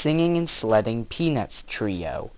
Singing and Sledding Peanuts Trio.